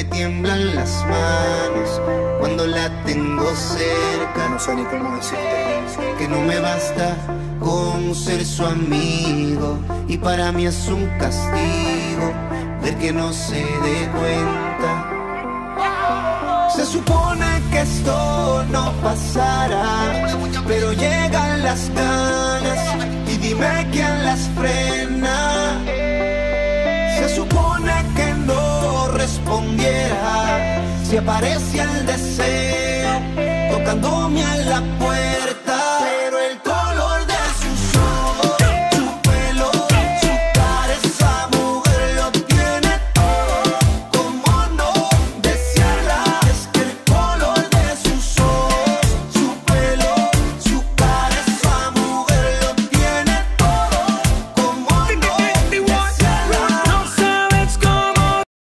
me tiemblan las manos cuando la tengo cerca. No sé ni cómo decirte. Que no me basta con ser su amigo y para mí es un castigo ver que no se dé cuenta. Se supone que esto no pasará, pero llegan las ganas y dime quién las frena. Se supone que no respondiera si aparece el deseo tocándome a la puerta